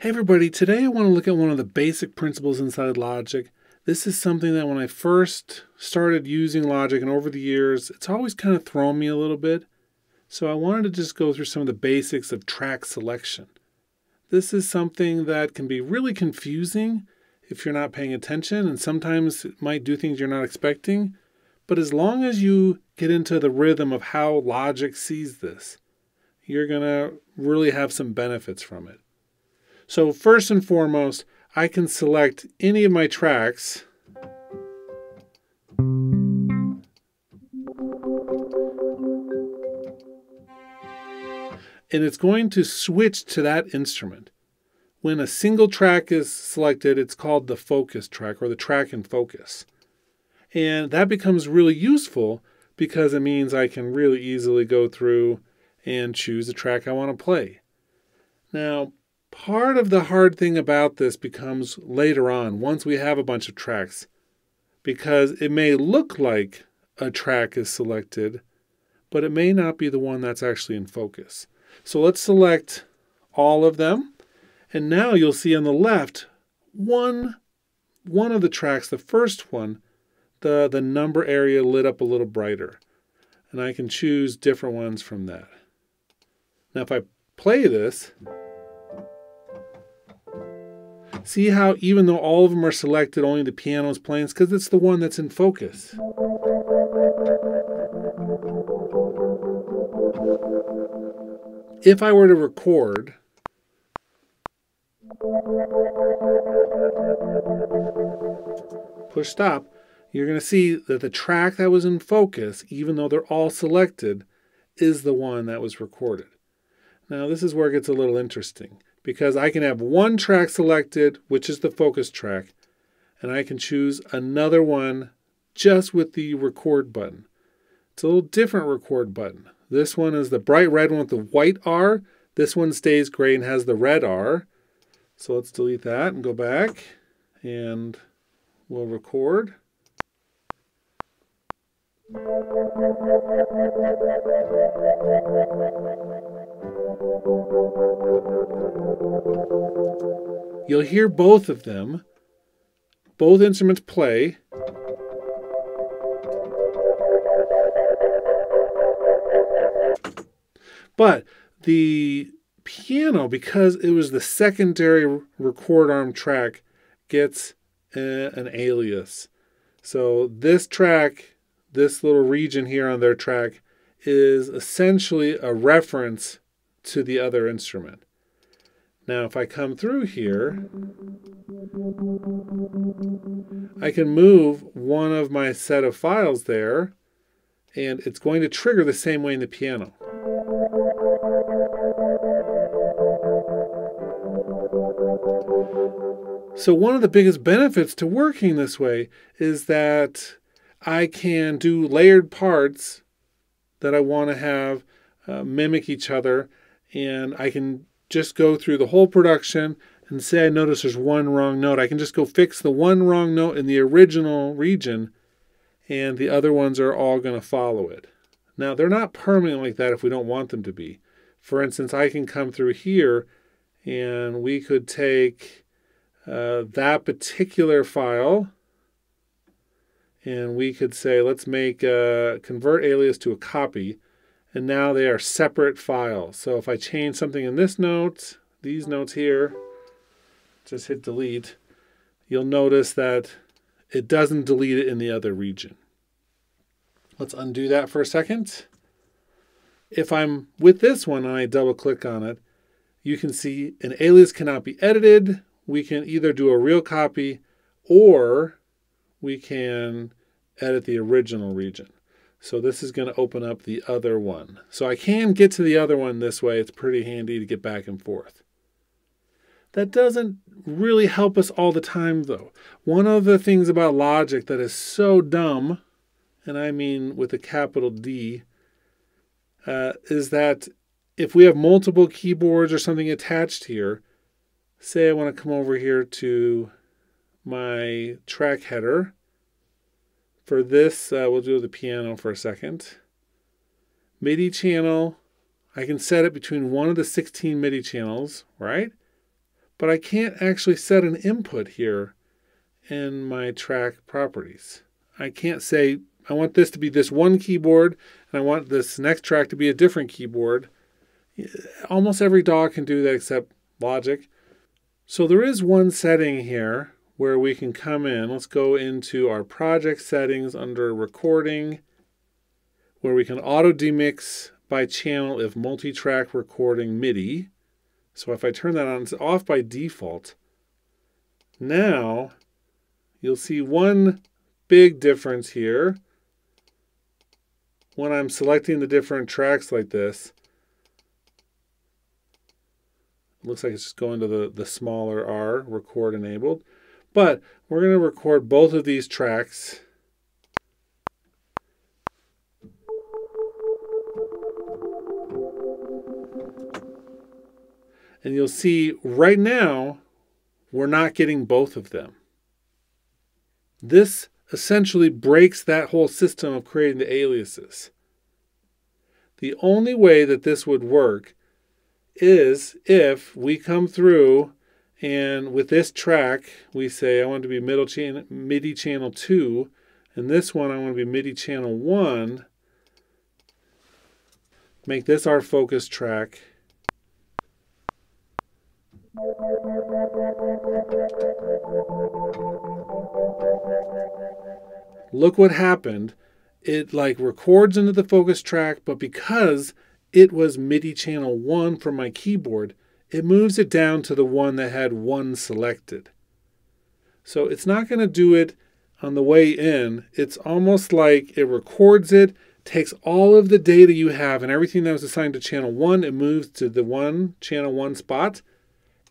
Hey everybody, today I want to look at one of the basic principles inside Logic. This is something that when I first started using Logic and over the years, it's always kind of thrown me a little bit. So I wanted to just go through some of the basics of track selection. This is something that can be really confusing if you're not paying attention, and sometimes it might do things you're not expecting. But as long as you get into the rhythm of how Logic sees this, you're going to really have some benefits from it. So first and foremost, I can select any of my tracks and it's going to switch to that instrument. When a single track is selected, it's called the focus track or the track in focus. And that becomes really useful because it means I can really easily go through and choose the track I want to play. Now, Part of the hard thing about this becomes later on, once we have a bunch of tracks, because it may look like a track is selected, but it may not be the one that's actually in focus. So let's select all of them. And now you'll see on the left, one, one of the tracks, the first one, the, the number area lit up a little brighter. And I can choose different ones from that. Now if I play this, See how even though all of them are selected, only the piano is playing? because it's the one that's in focus. If I were to record, push stop, you're going to see that the track that was in focus, even though they're all selected, is the one that was recorded. Now, this is where it gets a little interesting because I can have one track selected, which is the focus track, and I can choose another one just with the record button. It's a little different record button. This one is the bright red one with the white R. This one stays gray and has the red R. So let's delete that and go back and we'll record. You'll hear both of them, both instruments play. But the piano, because it was the secondary record arm track, gets a, an alias. So this track, this little region here on their track, is essentially a reference to the other instrument. Now, if I come through here, I can move one of my set of files there, and it's going to trigger the same way in the piano. So one of the biggest benefits to working this way is that I can do layered parts that I want to have uh, mimic each other and I can just go through the whole production and say I notice there's one wrong note. I can just go fix the one wrong note in the original region, and the other ones are all going to follow it. Now, they're not permanent like that if we don't want them to be. For instance, I can come through here and we could take uh, that particular file and we could say, let's make a convert alias to a copy and now they are separate files. So if I change something in this note, these notes here, just hit delete, you'll notice that it doesn't delete it in the other region. Let's undo that for a second. If I'm with this one and I double click on it, you can see an alias cannot be edited. We can either do a real copy or we can edit the original region. So this is going to open up the other one. So I can get to the other one this way. It's pretty handy to get back and forth. That doesn't really help us all the time, though. One of the things about logic that is so dumb, and I mean with a capital D, uh, is that if we have multiple keyboards or something attached here, say I want to come over here to my track header, for this, uh, we'll do the piano for a second. MIDI channel, I can set it between one of the 16 MIDI channels, right? but I can't actually set an input here in my track properties. I can't say, I want this to be this one keyboard, and I want this next track to be a different keyboard. Almost every DAW can do that except Logic. So there is one setting here where we can come in. Let's go into our project settings under recording, where we can auto demix by channel if multi-track recording MIDI. So if I turn that on, it's off by default. Now, you'll see one big difference here. When I'm selecting the different tracks like this, it looks like it's just going to the, the smaller R, record enabled. But we're going to record both of these tracks And you'll see right now, we're not getting both of them. This essentially breaks that whole system of creating the aliases. The only way that this would work is if we come through and with this track, we say I want to be middle MIDI channel 2, and this one I want to be MIDI channel 1. Make this our focus track. Look what happened. It like records into the focus track, but because it was MIDI channel 1 from my keyboard, it moves it down to the one that had 1 selected. So it's not going to do it on the way in. It's almost like it records it, takes all of the data you have and everything that was assigned to channel 1, it moves to the one channel 1 spot.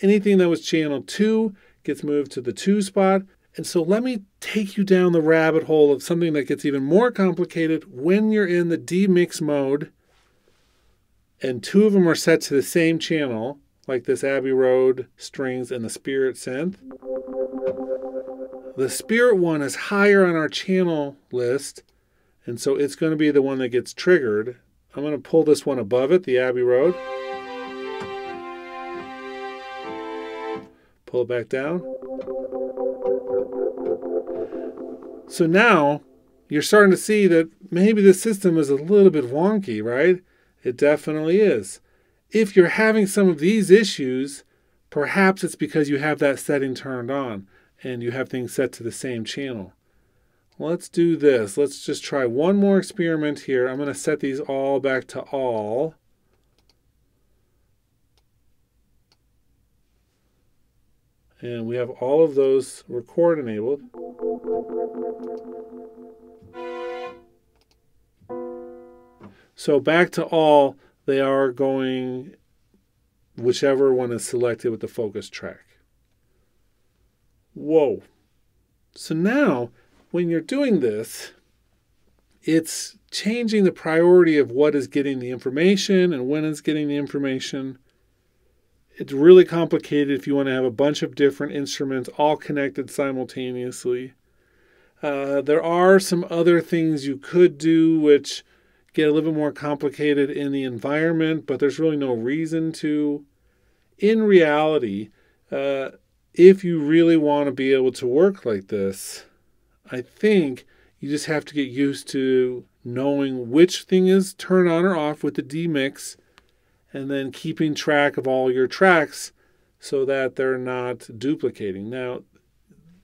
Anything that was channel 2 gets moved to the 2 spot. And so let me take you down the rabbit hole of something that gets even more complicated when you're in the demix mode and two of them are set to the same channel, like this Abbey Road strings and the Spirit synth. The Spirit one is higher on our channel list, and so it's going to be the one that gets triggered. I'm going to pull this one above it, the Abbey Road. Pull it back down. So now you're starting to see that maybe the system is a little bit wonky, right? It definitely is. If you're having some of these issues, perhaps it's because you have that setting turned on and you have things set to the same channel. Let's do this. Let's just try one more experiment here. I'm going to set these all back to all. And we have all of those record enabled. So back to all, they are going whichever one is selected with the focus track. Whoa. So now, when you're doing this, it's changing the priority of what is getting the information and when it's getting the information. It's really complicated if you want to have a bunch of different instruments all connected simultaneously. Uh, there are some other things you could do, which get a little bit more complicated in the environment, but there's really no reason to. In reality, uh, if you really want to be able to work like this, I think you just have to get used to knowing which thing is turn on or off with the demix and then keeping track of all your tracks so that they're not duplicating. Now,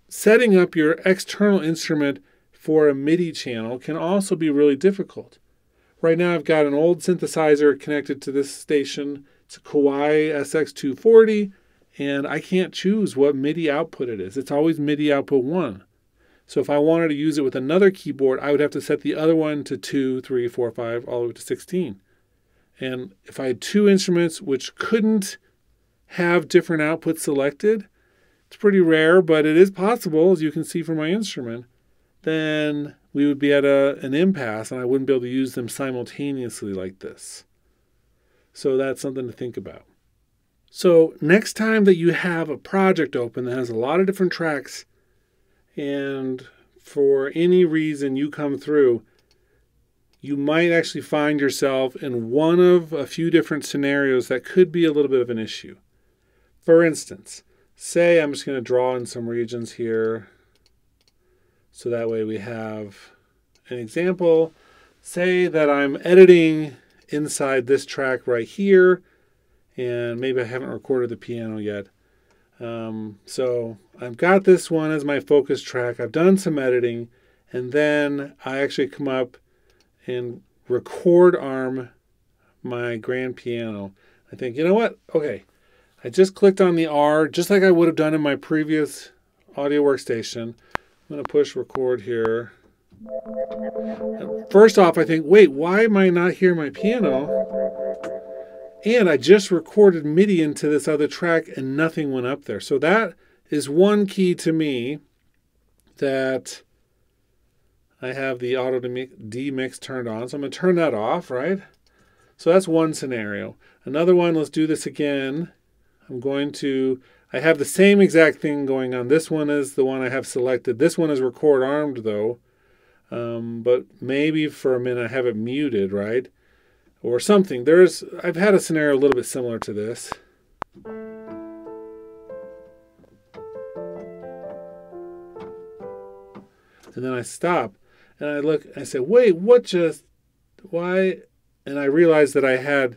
setting up your external instrument for a MIDI channel can also be really difficult. Right now I've got an old synthesizer connected to this station. It's a Kawai SX240, and I can't choose what MIDI output it is. It's always MIDI output 1. So if I wanted to use it with another keyboard, I would have to set the other one to 2, 3, 4, 5, all the way to 16. And if I had two instruments which couldn't have different outputs selected, it's pretty rare, but it is possible, as you can see from my instrument, then we would be at a, an impasse and I wouldn't be able to use them simultaneously like this. So that's something to think about. So, next time that you have a project open that has a lot of different tracks, and for any reason you come through, you might actually find yourself in one of a few different scenarios that could be a little bit of an issue. For instance, say I'm just going to draw in some regions here. So that way we have an example. Say that I'm editing inside this track right here, and maybe I haven't recorded the piano yet. Um, so I've got this one as my focus track. I've done some editing, and then I actually come up and record arm my grand piano. I think, you know what? Okay, I just clicked on the R just like I would have done in my previous audio workstation. I'm going to push record here. First off, I think, wait, why am I not hearing my piano? And I just recorded MIDI into this other track and nothing went up there. So that is one key to me that I have the auto demix turned on. So I'm going to turn that off, right? So that's one scenario. Another one, let's do this again. I'm going to, I have the same exact thing going on. This one is the one I have selected. This one is record armed though. Um, but maybe for a minute I have it muted, right? Or something. There's, I've had a scenario a little bit similar to this. And then I stop and I look, and I say, wait, what just, why? And I realized that I had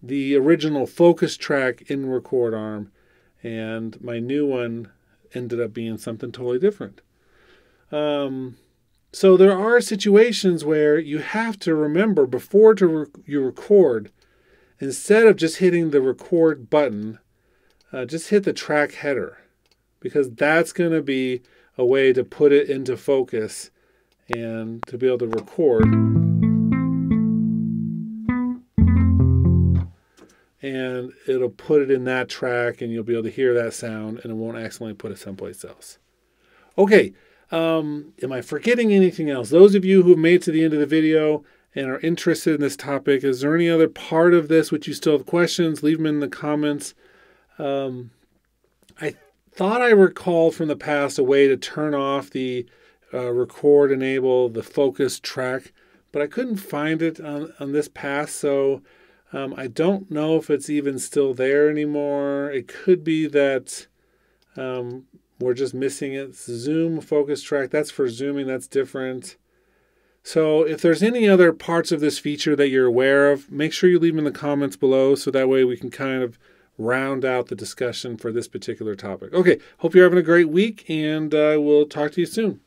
the original focus track in record arm, and my new one ended up being something totally different. Um, so there are situations where you have to remember before to re- you record, instead of just hitting the record button, uh, just hit the track header, because that's going to be a way to put it into focus and to be able to record. And it'll put it in that track and you'll be able to hear that sound and it won't accidentally put it someplace else. Okay, um, am I forgetting anything else? Those of you who have made it to the end of the video and are interested in this topic, is there any other part of this which you still have questions? Leave them in the comments. Um, I thought I recalled from the past a way to turn off the uh, record enable the focus track, but I couldn't find it on, on this pass, so um, I don't know if it's even still there anymore. It could be that um, we're just missing it. Zoom focus track, that's for zooming, that's different. So if there's any other parts of this feature that you're aware of, make sure you leave them in the comments below so that way we can kind of round out the discussion for this particular topic. Okay, hope you're having a great week and uh, we'll talk to you soon.